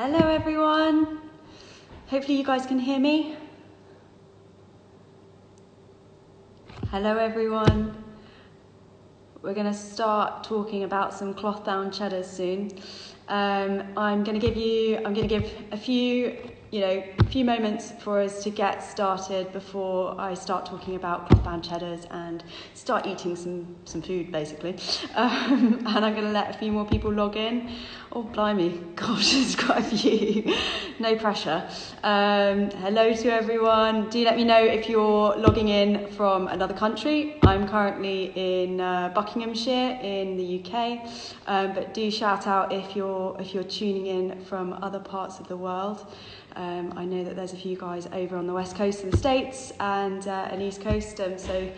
Hello, everyone. Hopefully, you guys can hear me. Hello, everyone. We're going to start talking about some cloth bound cheddars soon. Um, I'm going to give you, I'm going to give a few you know, a few moments for us to get started before I start talking about cloth bound cheddars and start eating some, some food, basically. Um, and I'm going to let a few more people log in. Oh, blimey, gosh, there's quite a few. no pressure. Um, hello to everyone. Do let me know if you're logging in from another country. I'm currently in uh, Buckinghamshire in the UK, um, but do shout out if you're, if you're tuning in from other parts of the world. Um, I know that there's a few guys over on the west coast of the States and uh, an east coast. Um, so,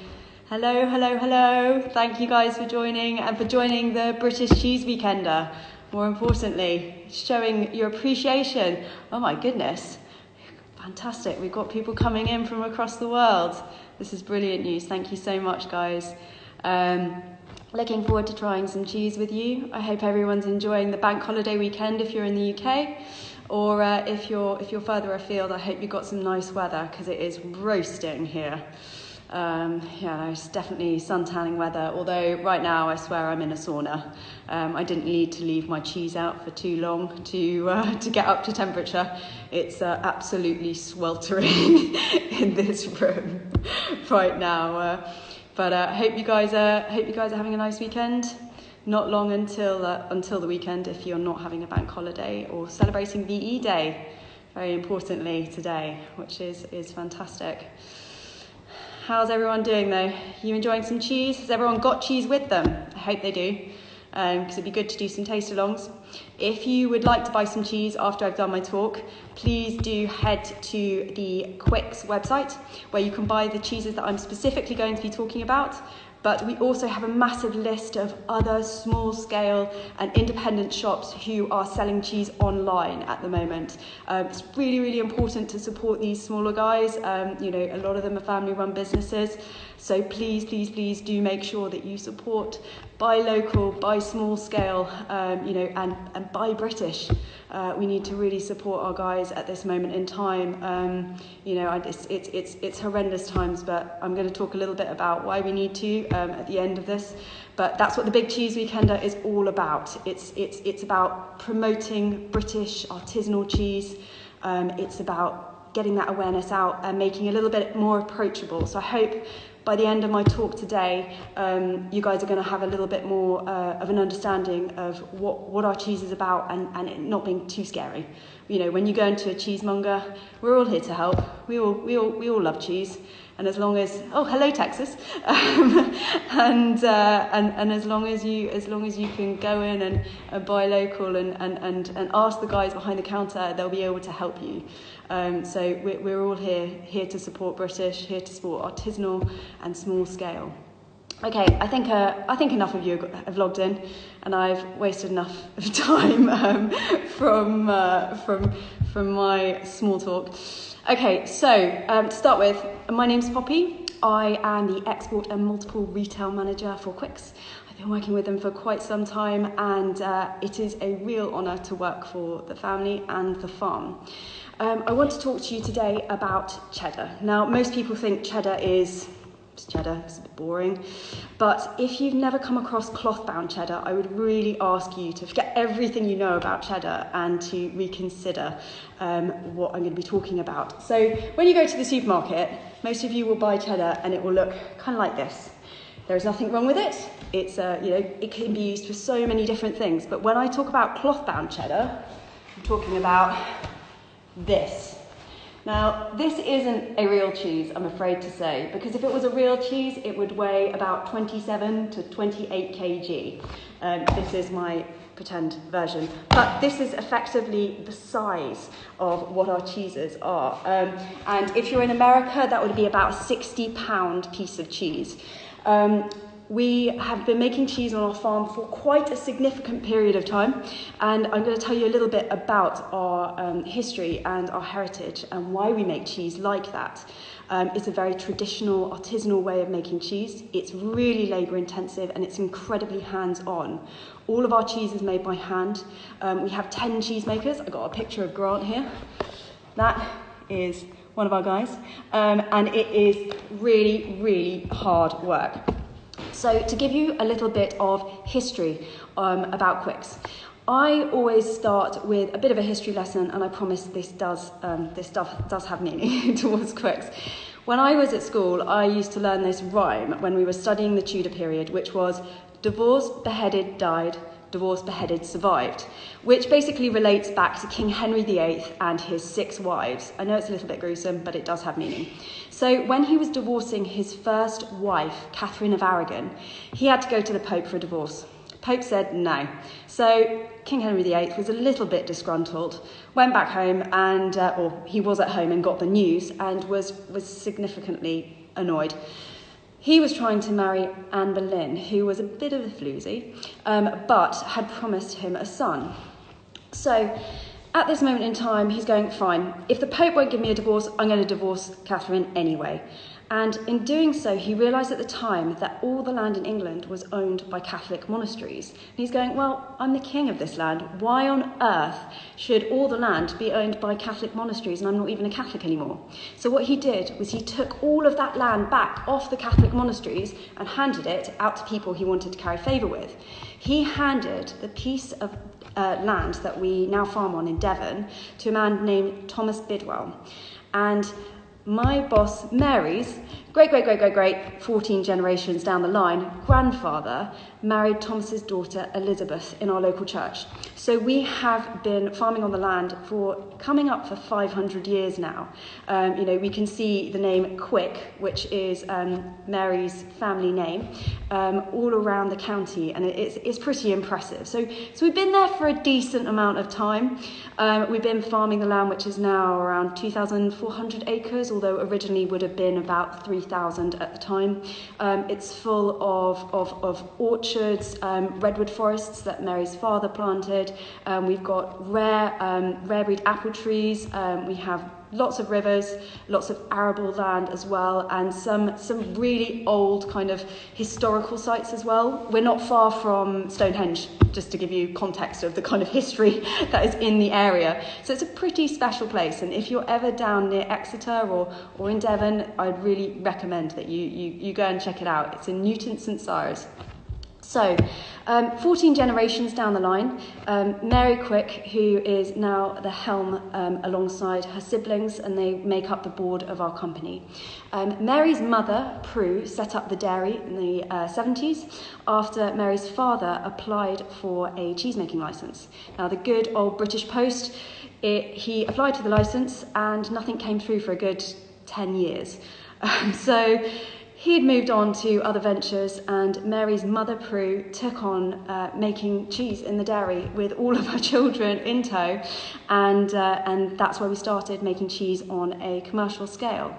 hello, hello, hello. Thank you guys for joining and for joining the British Cheese Weekender. More importantly, showing your appreciation. Oh my goodness. Fantastic. We've got people coming in from across the world. This is brilliant news. Thank you so much, guys. Um, looking forward to trying some cheese with you. I hope everyone's enjoying the bank holiday weekend if you're in the UK. Or uh, if, you're, if you're further afield, I hope you've got some nice weather because it is roasting here. Um, yeah, it's definitely sun tanning weather, although right now I swear I'm in a sauna. Um, I didn't need to leave my cheese out for too long to, uh, to get up to temperature. It's uh, absolutely sweltering in this room right now. Uh, but I uh, hope you guys are hope you guys are having a nice weekend not long until, uh, until the weekend if you're not having a bank holiday or celebrating VE Day, very importantly today, which is, is fantastic. How's everyone doing though? You enjoying some cheese? Has everyone got cheese with them? I hope they do, because um, it'd be good to do some taste alongs. If you would like to buy some cheese after I've done my talk, please do head to the Quicke's website where you can buy the cheeses that I'm specifically going to be talking about but we also have a massive list of other small scale and independent shops who are selling cheese online at the moment. Um, it's really, really important to support these smaller guys. Um, you know, a lot of them are family run businesses. So please, please, please do make sure that you support buy local, buy small scale, um, you know, and, and buy British. Uh, we need to really support our guys at this moment in time. Um, you know, it's, it's, it's, it's horrendous times, but I'm going to talk a little bit about why we need to um, at the end of this. But that's what the Big Cheese Weekender is all about. It's, it's, it's about promoting British artisanal cheese. Um, it's about getting that awareness out and making it a little bit more approachable. So I hope by the end of my talk today, um, you guys are going to have a little bit more uh, of an understanding of what, what our cheese is about and, and it not being too scary. You know, when you go into a cheesemonger, we're all here to help. We all, we all, we all love cheese. And as long as, oh, hello, Texas. Um, and, uh, and, and as long as you, as long as you can go in and, and buy local and, and, and, and ask the guys behind the counter, they'll be able to help you. Um, so we're, we're all here, here to support British, here to support artisanal and small scale. Okay, I think, uh, I think enough of you have logged in and I've wasted enough of time um, from, uh, from, from my small talk. Okay, so um, to start with, my name's Poppy. I am the export and multiple retail manager for Quicke's. I've been working with them for quite some time and uh, it is a real honour to work for the family and the farm. Um, I want to talk to you today about cheddar. Now, most people think cheddar is cheddar, it's a bit boring. But if you've never come across cloth bound cheddar, I would really ask you to forget everything you know about cheddar and to reconsider um, what I'm going to be talking about. So, when you go to the supermarket, most of you will buy cheddar and it will look kind of like this. There is nothing wrong with it. It's, uh, you know, it can be used for so many different things. But when I talk about cloth bound cheddar, I'm talking about this. Now, this isn't a real cheese, I'm afraid to say, because if it was a real cheese, it would weigh about 27 to 28 kg. Um, this is my pretend version. But this is effectively the size of what our cheeses are. Um, and if you're in America, that would be about a 60 pound piece of cheese. Um, we have been making cheese on our farm for quite a significant period of time, and I'm going to tell you a little bit about our um, history and our heritage and why we make cheese like that. Um, it's a very traditional, artisanal way of making cheese. It's really labour intensive and it's incredibly hands on. All of our cheese is made by hand. Um, we have 10 cheesemakers. I've got a picture of Grant here. That is one of our guys, um, and it is really, really hard work. So, to give you a little bit of history um, about Quicke's, I always start with a bit of a history lesson, and I promise this does um, this stuff does have meaning towards Quicke's. When I was at school, I used to learn this rhyme when we were studying the Tudor period, which was divorced, beheaded, died, divorced, beheaded, survived, which basically relates back to King Henry VIII and his six wives. I know it's a little bit gruesome, but it does have meaning. So, when he was divorcing his first wife, Catherine of Aragon, he had to go to the Pope for a divorce. Pope said no. So, King Henry VIII was a little bit disgruntled, went back home, and, uh, or he was at home and got the news and was, was significantly annoyed. He was trying to marry Anne Boleyn, who was a bit of a floozy, um, but had promised him a son. So, at this moment in time, he's going, fine, if the Pope won't give me a divorce, I'm going to divorce Catherine anyway. And in doing so, he realised at the time that all the land in England was owned by Catholic monasteries. And he's going, Well, I'm the king of this land. Why on earth should all the land be owned by Catholic monasteries and I'm not even a Catholic anymore? So, what he did was he took all of that land back off the Catholic monasteries and handed it out to people he wanted to carry favour with. He handed the piece of uh, land that we now farm on in Devon to a man named Thomas Bidwell. And my boss Mary's great, great, great, great, great, 14 generations down the line, grandfather married Thomas's daughter Elizabeth in our local church. So we have been farming on the land for coming up for 500 years now. Um, you know, we can see the name Quicke, which is um, Mary's family name, um, all around the county, and it's, it's pretty impressive. So, so we've been there for a decent amount of time. Um, we've been farming the land, which is now around 2,400 acres, although originally would have been about 3,000 at the time. Um, it's full of, of, of orchards, um, redwood forests that Mary's father planted. Um, we've got rare, um, rare breed apple trees. Um, we have lots of rivers, lots of arable land as well, and some, some really old kind of historical sites as well. We're not far from Stonehenge, just to give you context of the kind of history that is in the area. So it's a pretty special place, and if you're ever down near Exeter or, or in Devon, I'd really recommend that you, you, you go and check it out. It's in Newton St Cyres. So, um, 14 generations down the line, um, Mary Quicke, who is now the helm um, alongside her siblings, and they make up the board of our company. Um, Mary's mother, Prue, set up the dairy in the uh, 70s after Mary's father applied for a cheesemaking license. Now, the good old British Post, it, he applied for the license and nothing came through for a good 10 years. Um, so, he had moved on to other ventures, and Mary's mother, Prue, took on uh, making cheese in the dairy with all of her children in tow, and, uh, and that's where we started making cheese on a commercial scale.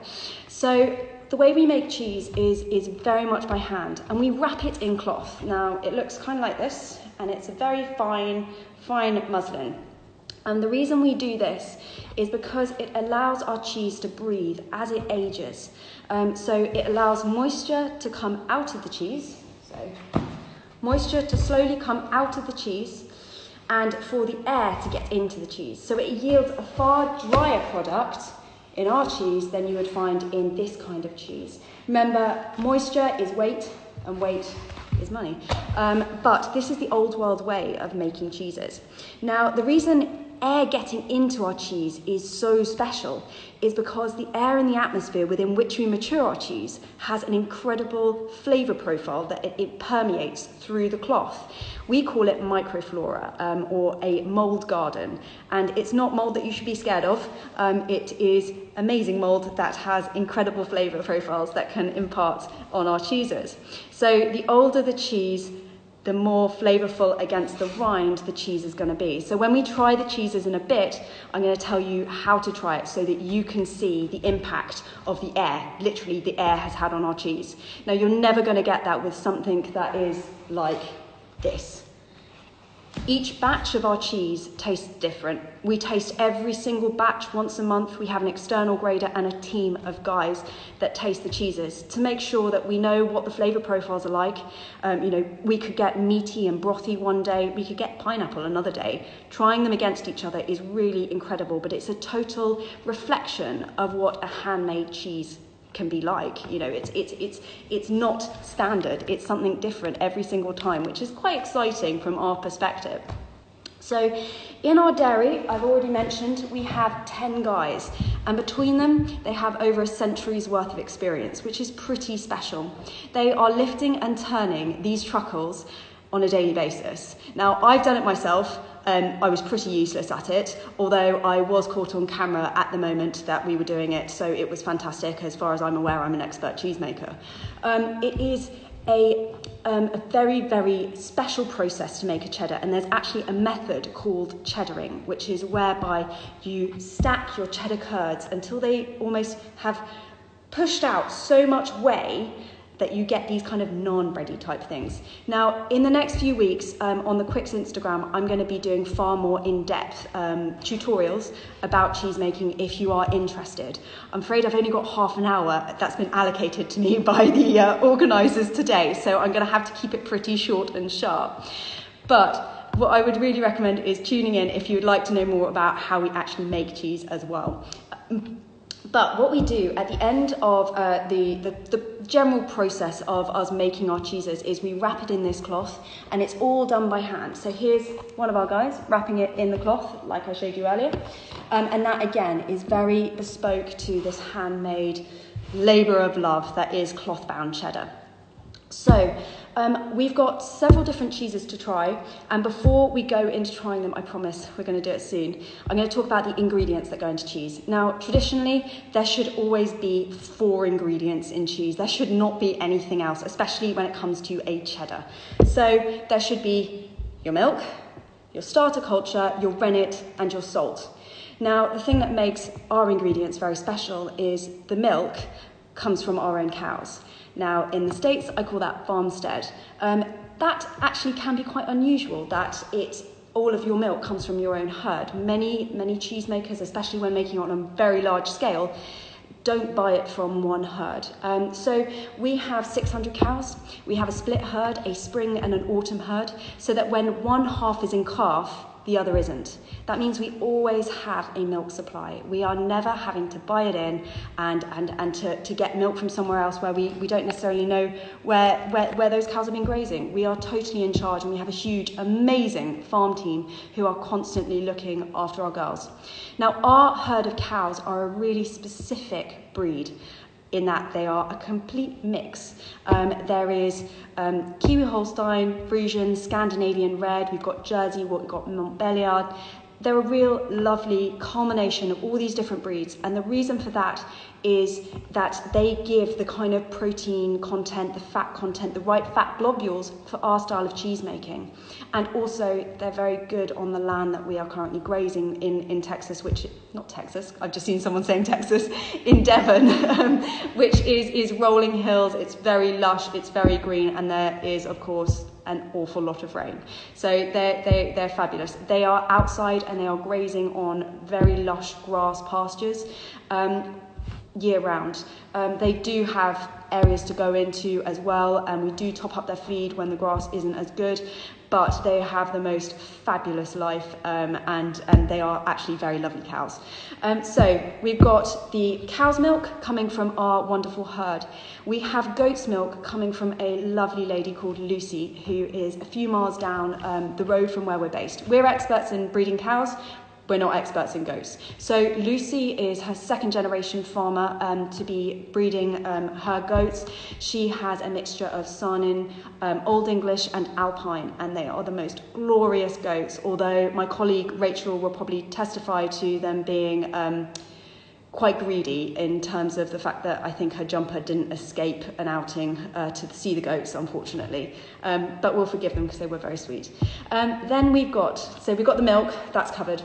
So the way we make cheese is, is very much by hand, and we wrap it in cloth. Now, it looks kind of like this, and it's a very fine, fine muslin. And the reason we do this is because it allows our cheese to breathe as it ages. Um, so it allows moisture to come out of the cheese. So moisture to slowly come out of the cheese and for the air to get into the cheese. So it yields a far drier product in our cheese than you would find in this kind of cheese. Remember, moisture is weight and weight is money. Um, but this is the old world way of making cheeses. Now, the reason air getting into our cheese is so special is because the air in the atmosphere within which we mature our cheese has an incredible flavour profile that it, it, permeates through the cloth. We call it microflora um, or a mould garden, and it's not mould that you should be scared of. Um, it is amazing mould that has incredible flavour profiles that can impart on our cheeses. So the older the cheese, the more flavourful against the rind the cheese is going to be. So when we try the cheeses in a bit, I'm going to tell you how to try it so that you can see the impact of the air, literally the air has had on our cheese. Now you're never going to get that with something that is like this. Each batch of our cheese tastes different. We taste every single batch once a month. We have an external grader and a team of guys that taste the cheeses to make sure that we know what the flavour profiles are like. Um, you know, we could get meaty and brothy one day, we could get pineapple another day. Trying them against each other is really incredible, but it's a total reflection of what a handmade cheese can be like. You know, it's, it's, it's, it's not standard, it's something different every single time, which is quite exciting from our perspective. So, in our dairy, I've already mentioned, we have 10 guys, and between them, they have over a century's worth of experience, which is pretty special. They are lifting and turning these truckles on a daily basis. Now, I've done it myself. Um, I was pretty useless at it, although I was caught on camera at the moment that we were doing it, so it was fantastic. As far as I'm aware, I'm an expert cheesemaker. Um, it is a, um, a very, very special process to make a cheddar, and there's actually a method called cheddaring, which is whereby you stack your cheddar curds until they almost have pushed out so much whey that you get these kind of non-bready type things. Now, in the next few weeks um, on the Quicke's Instagram, I'm going to be doing far more in-depth um, tutorials about cheese making if you are interested. I'm afraid I've only got half an hour that's been allocated to me by the uh, organisers today, so I'm going to have to keep it pretty short and sharp. But what I would really recommend is tuning in if you would like to know more about how we actually make cheese as well. But what we do at the end of uh, the, the, the general process of us making our cheeses is we wrap it in this cloth and it's all done by hand. So here's one of our guys wrapping it in the cloth, like I showed you earlier. Um, and that again is very bespoke to this handmade labour of love that is cloth bound cheddar. So, um, we've got several different cheeses to try, and before we go into trying them, I promise we're going to do it soon. I'm going to talk about the ingredients that go into cheese. Now, traditionally, there should always be four ingredients in cheese. There should not be anything else, especially when it comes to a cheddar. So, there should be your milk, your starter culture, your rennet, and your salt. Now, the thing that makes our ingredients very special is the milk comes from our own cows. Now, in the States, I call that farmstead. Um, that actually can be quite unusual, that it all of your milk comes from your own herd. Many, many cheesemakers, especially when making it on a very large scale, don't buy it from one herd. Um, so we have 600 cows. We have a split herd, a spring and an autumn herd, so that when one half is in calf, the other isn't. That means we always have a milk supply. We are never having to buy it in and, and, and to, to get milk from somewhere else where we, we don't necessarily know where, where, where those cows have been grazing. We are totally in charge and we have a huge, amazing farm team who are constantly looking after our girls. Now, our herd of cows are a really specific breed in that they are a complete mix. Um, there is um, Kiwi Holstein, Friesian, Scandinavian Red, we've got Jersey, we've got Montbéliarde. They're a real lovely culmination of all these different breeds, and the reason for that is that they give the kind of protein content, the fat content, the right fat globules for our style of cheese making. And also, they're very good on the land that we are currently grazing in, in Texas, which, not Texas, I've just seen someone saying Texas, in Devon, um, which is, is rolling hills. It's very lush, it's very green, and there is, of course, an awful lot of rain. So they're, they, they're fabulous. They are outside and they are grazing on very lush grass pastures. Um, year round. Um, they do have areas to go into as well, and we do top up their feed when the grass isn't as good. But they have the most fabulous life, um, and and they are actually very lovely cows. Um, so we've got the cow's milk coming from our wonderful herd. We have goat's milk coming from a lovely lady called Lucy, who is a few miles down um, the road from where we're based. We're experts in breeding cows we're not experts in goats. So Lucy is her second generation farmer um, to be breeding um, her goats. She has a mixture of Saanen, um, Old English and Alpine, and they are the most glorious goats, although my colleague Rachel will probably testify to them being um, quite greedy in terms of the fact that I think her jumper didn't escape an outing uh, to see the goats, unfortunately. Um, but we'll forgive them because they were very sweet. Um, then we've got, so we've got the milk, that's covered.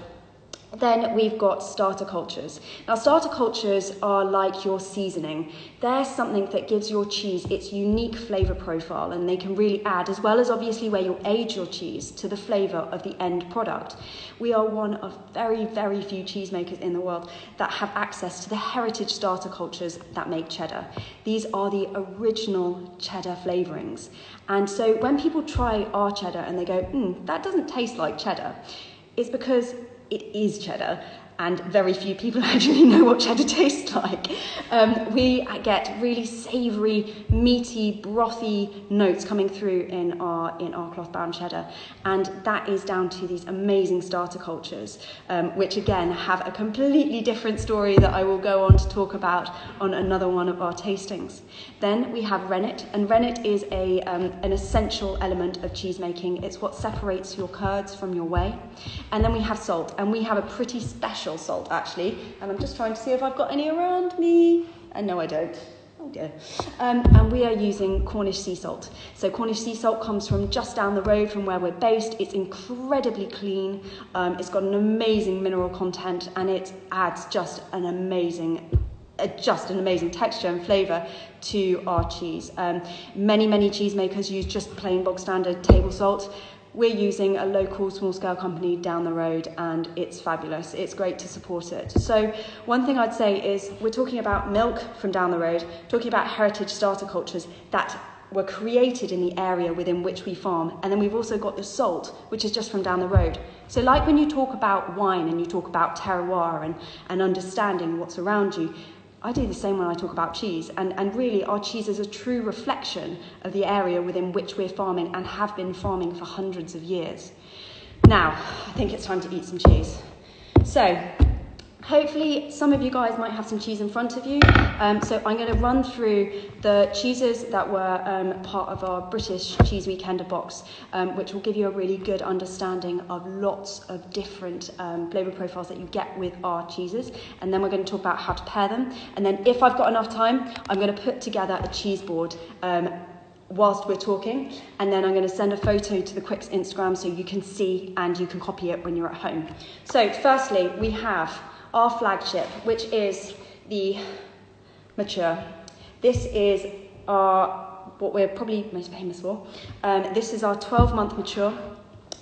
Then we've got starter cultures. Now, starter cultures are like your seasoning. They're something that gives your cheese its unique flavour profile, and they can really add, as well as obviously where you age your cheese, to the flavour of the end product. We are one of very, very few cheesemakers in the world that have access to the heritage starter cultures that make cheddar. These are the original cheddar flavourings. And so when people try our cheddar and they go, hmm, that doesn't taste like cheddar, it's because it is cheddar and very few people actually know what cheddar tastes like. Um, we get really savoury, meaty, brothy notes coming through in our in our cloth bound cheddar, and that is down to these amazing starter cultures, um, which again have a completely different story that I will go on to talk about on another one of our tastings. Then we have rennet, and rennet is a um, an essential element of cheese making. It's what separates your curds from your whey, and then we have salt, and we have a pretty special special salt actually, and I'm just trying to see if I've got any around me. And no, I don't. Oh dear. Um, and we are using Cornish sea salt. So Cornish sea salt comes from just down the road from where we're based. It's incredibly clean. Um, it's got an amazing mineral content, and it adds just an amazing uh, just an amazing texture and flavour to our cheese. Um, many, many cheesemakers use just plain bog standard table salt. We're using a local small scale company down the road and it's fabulous. It's great to support it. So, one thing I'd say is we're talking about milk from down the road, talking about heritage starter cultures that were created in the area within which we farm. And then we've also got the salt, which is just from down the road. So, like when you talk about wine and you talk about terroir and, and understanding what's around you, I do the same when I talk about cheese, and, and really, our cheese is a true reflection of the area within which we're farming and have been farming for hundreds of years. Now, I think it's time to eat some cheese. So, Hopefully, some of you guys might have some cheese in front of you. Um, so, I'm going to run through the cheeses that were um, part of our British Cheese Weekender box, um, which will give you a really good understanding of lots of different um, flavour profiles that you get with our cheeses. And then we're going to talk about how to pair them. And then, if I've got enough time, I'm going to put together a cheese board um, whilst we're talking, and then I'm going to send a photo to the Quicke's Instagram so you can see and you can copy it when you're at home. So, firstly, we have our flagship, which is the mature. This is our what we're probably most famous for. Um, this is our 12 month mature.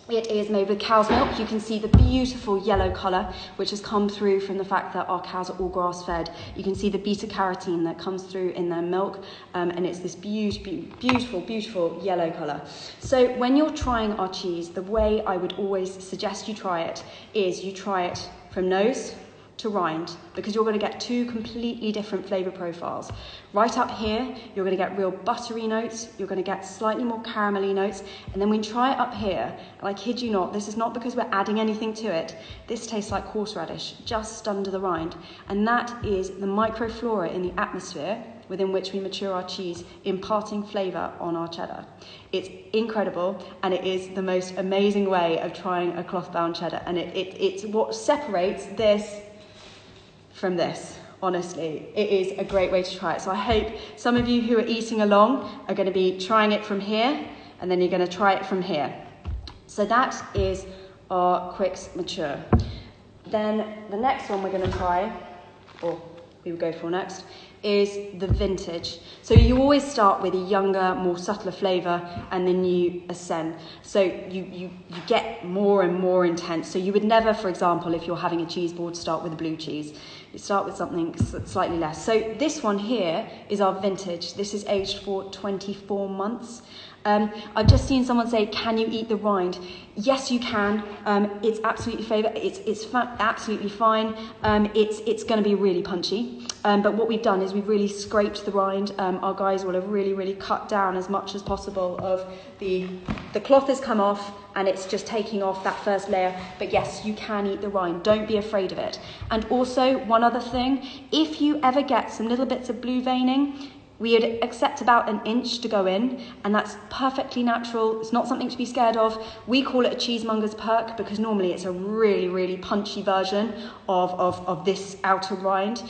It is made with cow's milk. You can see the beautiful yellow colour, which has come through from the fact that our cows are all grass fed. You can see the beta carotene that comes through in their milk, um, and it's this beautiful, beautiful, beautiful yellow colour. So, when you're trying our cheese, the way I would always suggest you try it is you try it from nose to rind because you're going to get two completely different flavour profiles. Right up here, you're going to get real buttery notes, you're going to get slightly more caramelly notes, and then when you try it up here, and I kid you not, this is not because we're adding anything to it, this tastes like horseradish just under the rind, and that is the microflora in the atmosphere within which we mature our cheese, imparting flavour on our cheddar. It's incredible and it is the most amazing way of trying a cloth bound cheddar, and it, it, it's what separates this from this. Honestly, it is a great way to try it. So I hope some of you who are eating along are going to be trying it from here and then you're going to try it from here. So that is our Quicke's Mature. Then the next one we're going to try, or we will go for next, is the vintage. So you always start with a younger, more subtler flavour and then you ascend. So you, you, you get more and more intense. So you would never, for example, if you're having a cheese board, start with a blue cheese. You start with something slightly less. So this one here is our vintage. This is aged for 24 months. Um, I've just seen someone say, "Can you eat the rind?" Yes, you can. Um, it's absolutely favor. It's it's fa- absolutely fine. Um, it's it's going to be really punchy. Um, but what we've done is we've really scraped the rind. Um, our guys will have really really cut down as much as possible of the the cloth has come off and it's just taking off that first layer. But yes, you can eat the rind. Don't be afraid of it. And also one other thing, if you ever get some little bits of blue veining We would accept about an inch to go in, and that's perfectly natural. It's not something to be scared of. We call it a cheesemonger's perk because normally it's a really, really punchy version of, of, of this outer rind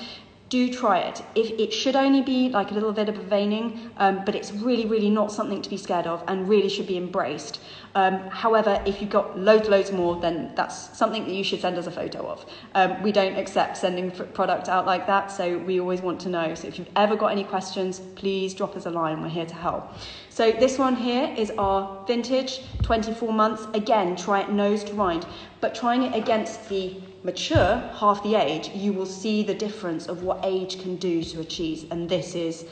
do try it. If it should only be like a little bit of a veining, um, but it's really, really not something to be scared of and really should be embraced. Um, however, if you've got loads, loads more, then that's something that you should send us a photo of. Um, we don't accept sending product out like that, so we always want to know. So if you've ever got any questions, please drop us a line. We're here to help. So this one here is our vintage, 24 months. Again, try it nose to rind, but trying it against the mature, half the age, you will see the difference of what age can do to a cheese. And this is,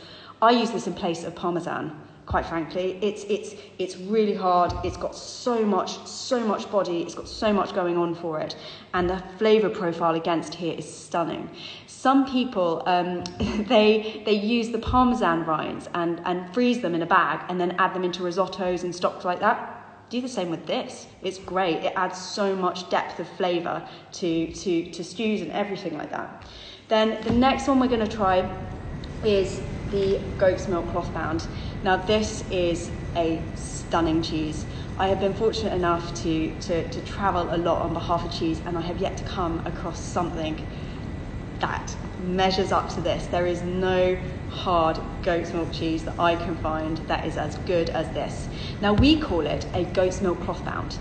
I use this in place of Parmesan, quite frankly. It's, it's, it's really hard. It's got so much, so much body. It's got so much going on for it. And the flavour profile against here is stunning. Some people, um, they, they use the Parmesan rinds and, and freeze them in a bag and then add them into risottos and stocks like that do the same with this. It's great. It adds so much depth of flavour to, to, to stews and everything like that. Then the next one we're going to try is the goat's milk cloth bound. Now this is a stunning cheese. I have been fortunate enough to, to, to travel a lot on behalf of cheese and I have yet to come across something that measures up to this. There is no hard goat's milk cheese that I can find that is as good as this. Now, we call it a goat's milk cloth bound.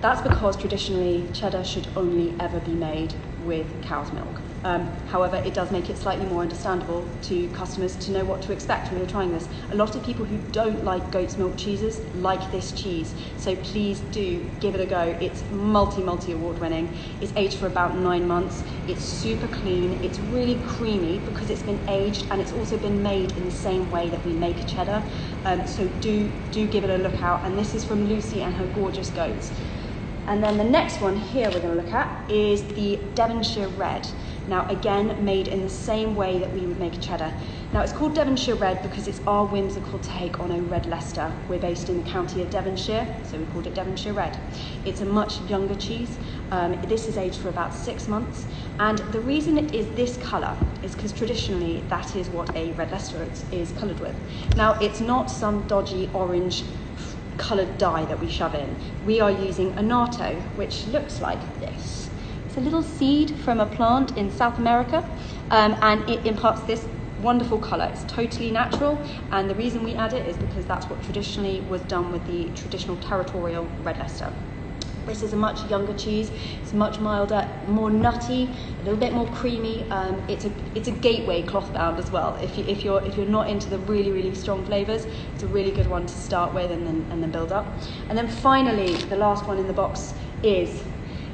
That's because traditionally cheddar should only ever be made with cow's milk. Um, however, it does make it slightly more understandable to customers to know what to expect when they're trying this. A lot of people who don't like goat's milk cheeses like this cheese, so please do give it a go. It's multi, multi award winning. It's aged for about nine months. It's super clean. It's really creamy because it's been aged and it's also been made in the same way that we make cheddar. Um, so do, do give it a look out. And this is from Lucy and her gorgeous goats. And then the next one here we're going to look at is the Devonshire Red. Now, again, made in the same way that we would make cheddar. Now, it's called Devonshire Red because it's our whimsical take on a red Leicester. We're based in the county of Devonshire, so we called it Devonshire Red. It's a much younger cheese. Um, this is aged for about six months. And the reason it is this colour is because traditionally that is what a red Leicester is, is coloured with. Now, it's not some dodgy orange coloured dye that we shove in. We are using annatto, which looks like this. It's a little seed from a plant in South America um, and it imparts this wonderful colour. It's totally natural and the reason we add it is because that's what traditionally was done with the traditional territorial red Leicester. This is a much younger cheese. It's much milder, more nutty, a little bit more creamy. Um, it's a it's a gateway cloth bound as well. If you if you're if you're not into the really really strong flavors, it's a really good one to start with and then and then build up. And then finally, the last one in the box is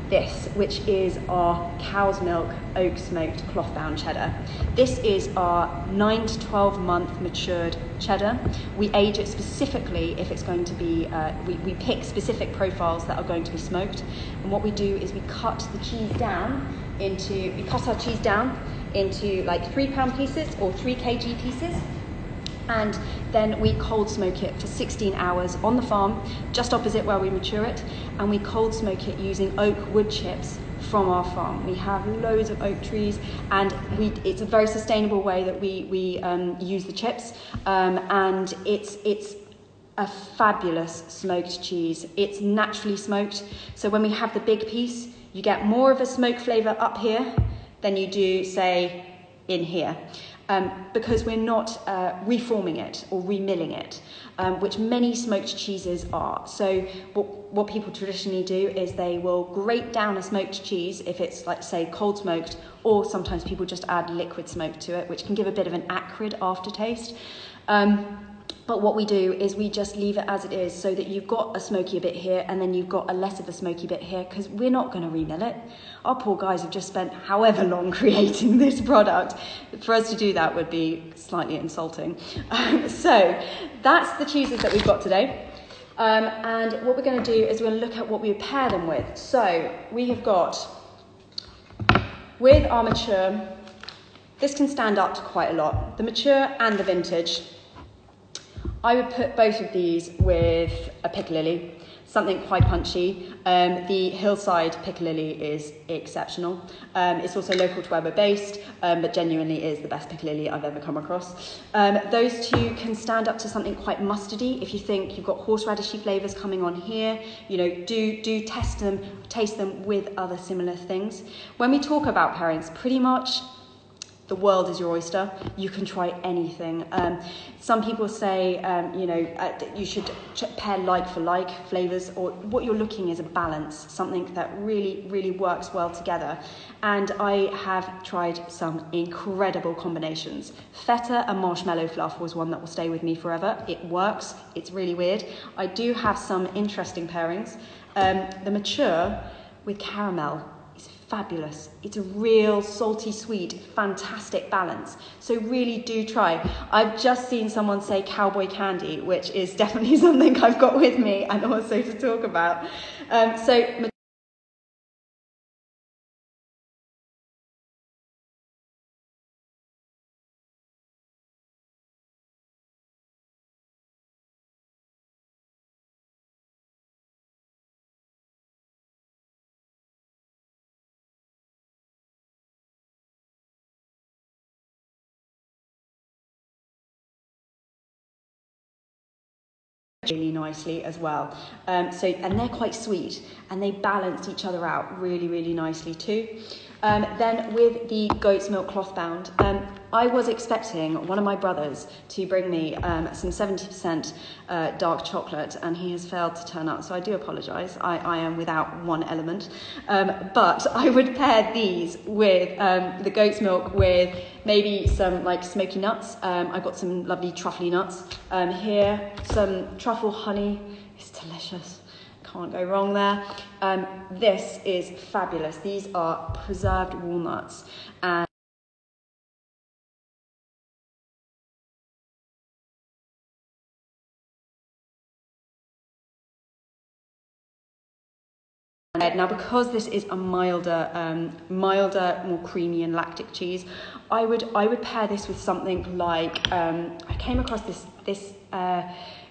this, which is our cow's milk oak smoked cloth bound cheddar. This is our 9 to 12 month matured cheddar. We age it specifically if it's going to be, uh, we, we pick specific profiles that are going to be smoked. And what we do is we cut the cheese down into, we cut our cheese down into like three pound pieces or three kg pieces and then we cold smoke it for 16 hours on the farm, just opposite where we mature it, and we cold smoke it using oak wood chips from our farm. We have loads of oak trees, and we, it's a very sustainable way that we, we um, use the chips, um, and it's, it's a fabulous smoked cheese. It's naturally smoked, so when we have the big piece, you get more of a smoke flavour up here than you do, say, in here um, because we're not uh, reforming it or remilling it, um, which many smoked cheeses are. So, what, what people traditionally do is they will grate down a smoked cheese if it's, like, say, cold smoked, or sometimes people just add liquid smoke to it, which can give a bit of an acrid aftertaste. Um, but what we do is we just leave it as it is so that you've got a smoky bit here and then you've got a less of a smoky bit here because we're not going to remill it. Our poor guys have just spent however long creating this product. For us to do that would be slightly insulting. Um, so that's the cheeses that we've got today. Um, and what we're going to do is we're going to look at what we pair them with. So we have got, with our mature, this can stand up to quite a lot. The mature and the vintage I would put both of these with a piccalilli. something quite punchy. Um, the Hillside Piccalilli is exceptional. Um, it's also local to where we're based, um, but genuinely is the best Piccalilli I've ever come across. Um, those two can stand up to something quite mustardy. If you think you've got horseradishy flavours coming on here, you know, do do test them, taste them with other similar things. When we talk about pairings, pretty much the world is your oyster. You can try anything. Um, some people say, um, you know, uh, you should pair like for like flavors, or what you're looking is a balance, something that really, really works well together. And I have tried some incredible combinations. Feta and marshmallow fluff was one that will stay with me forever. It works. It's really weird. I do have some interesting pairings. Um, the mature with caramel fabulous. It's a real salty sweet, fantastic balance. So really do try. I've just seen someone say cowboy candy, which is definitely something I've got with me and also to talk about. Um, so really nicely as well. Um, so, and they're quite sweet and they balance each other out really, really nicely too. Um, then with the goat's milk cloth bound, um, I was expecting one of my brothers to bring me um, some 70% uh, dark chocolate, and he has failed to turn up, so I do apologise. I, I am without one element. Um, but I would pair these with um, the goat's milk with maybe some like smoky nuts. Um, I've got some lovely truffly nuts. Um, here, some truffle honey. It's delicious can't go wrong there. Um, this is fabulous. These are preserved walnuts. And Now, because this is a milder, um, milder, more creamy and lactic cheese, I would I would pair this with something like um, I came across this this. Uh,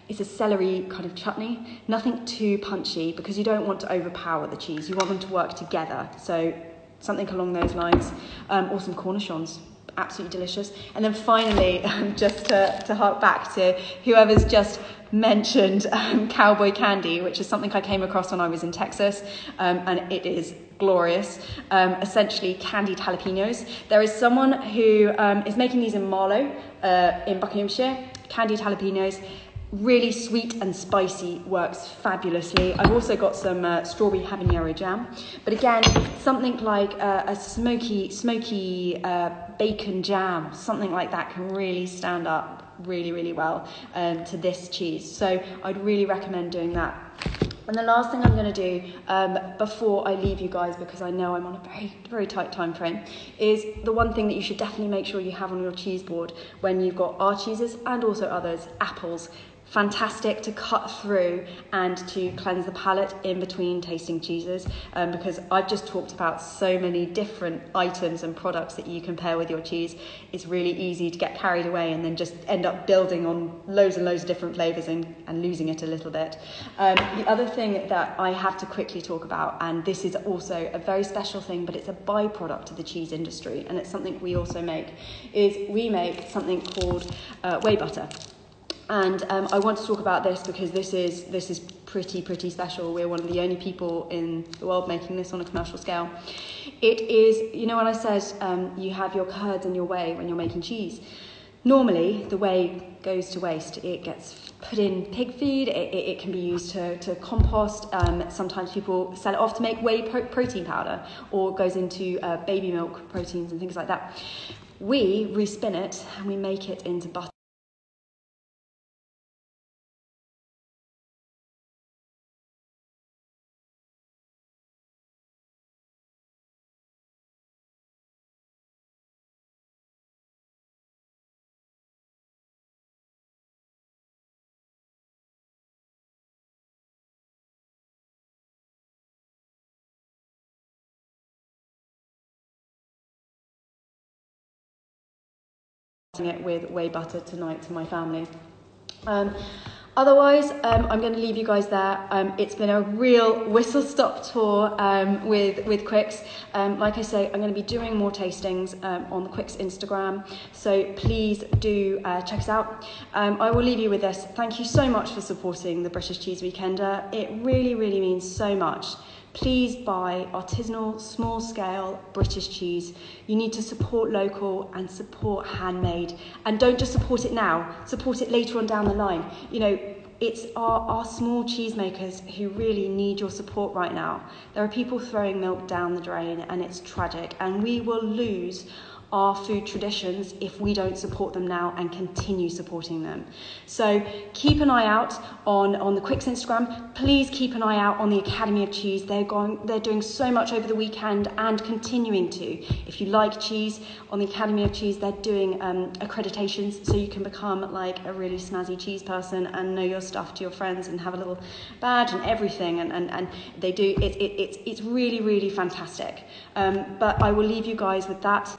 it's a celery kind of chutney, nothing too punchy because you don't want to overpower the cheese. You want them to work together. So something along those lines, um, or some cornichons absolutely delicious. And then finally, um, just to, to hark back to whoever's just mentioned um, cowboy candy, which is something I came across when I was in Texas, um, and it is glorious. Um, essentially, candied jalapenos. There is someone who um, is making these in Marlow, uh, in Buckinghamshire, candied jalapenos really sweet and spicy works fabulously. I've also got some uh, strawberry habanero jam, but again, something like uh, a smoky, smoky uh, bacon jam, something like that can really stand up really, really well um, to this cheese. So I'd really recommend doing that. And the last thing I'm going to do um, before I leave you guys, because I know I'm on a very, very tight time frame, is the one thing that you should definitely make sure you have on your cheese board when you've got our cheeses and also others, apples fantastic to cut through and to cleanse the palate in between tasting cheeses um, because I've just talked about so many different items and products that you can pair with your cheese. It's really easy to get carried away and then just end up building on loads and loads of different flavours and, and losing it a little bit. Um, the other thing that I have to quickly talk about, and this is also a very special thing, but it's a byproduct of the cheese industry and it's something we also make, is we make something called uh, whey butter. And um, I want to talk about this because this is, this is pretty, pretty special. We're one of the only people in the world making this on a commercial scale. It is, you know, when I said um, you have your curds and your whey when you're making cheese, normally the whey goes to waste. It gets put in pig feed, it, it, it can be used to, to compost. Um, sometimes people sell it off to make whey pro- protein powder or goes into uh, baby milk proteins and things like that. We respin it and we make it into butter. It with whey butter tonight to my family. Um, Otherwise, um, I'm going to leave you guys there. Um, it's been a real whistle stop tour um, with, with Quicke's. Um, like I say, I'm going to be doing more tastings um, on the Quicke's Instagram, so please do uh, check us out. I will leave you with this. Thank you so much for supporting the British Cheese Weekender. It really, really means so much. Please buy artisanal, small scale British cheese. You need to support local and support handmade. And don't just support it now, support it later on down the line. You know, it's our, our small cheesemakers who really need your support right now. There are people throwing milk down the drain and it's tragic. And we will lose our food traditions if we don't support them now and continue supporting them. So keep an eye out on, on the Quicke's Instagram. Please keep an eye out on the Academy of Cheese. They're going they're doing so much over the weekend and continuing to. If you like cheese, on the Academy of Cheese they're doing um, accreditations so you can become like a really snazzy cheese person and know your stuff to your friends and have a little badge and everything and, and, and they do it, it, it's it's really really fantastic. Um, but I will leave you guys with that.